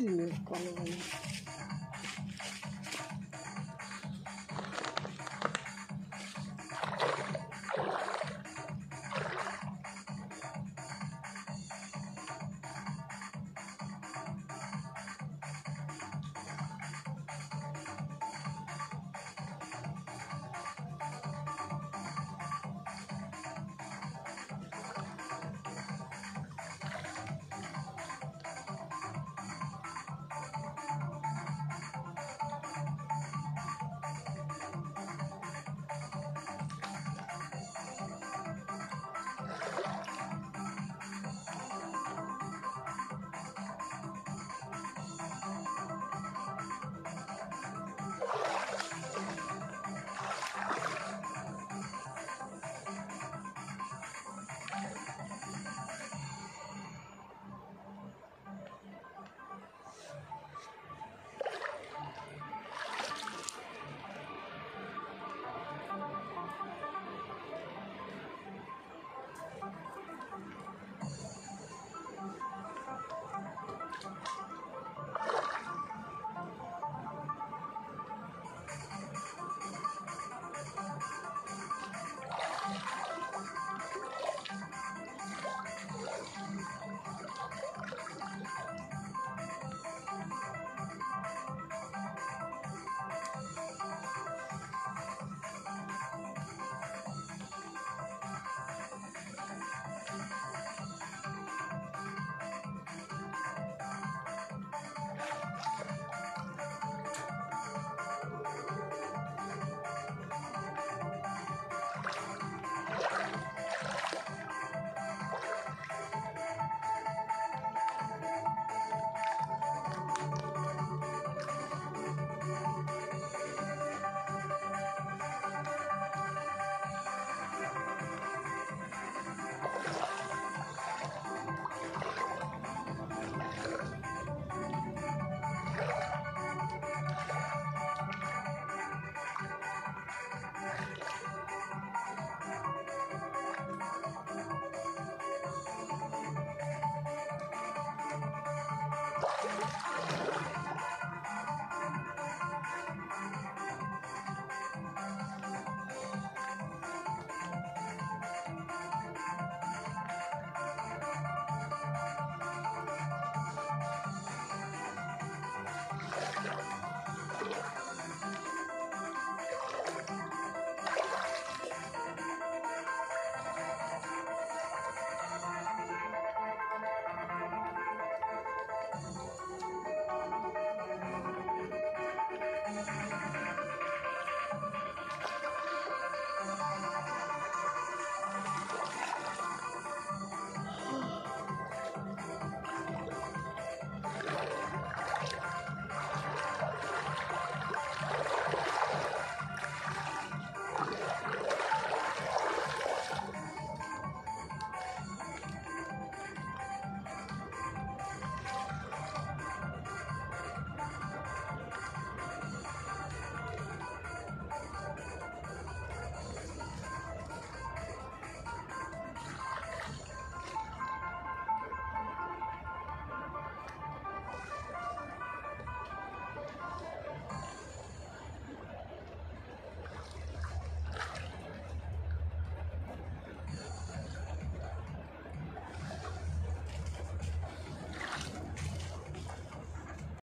细关了。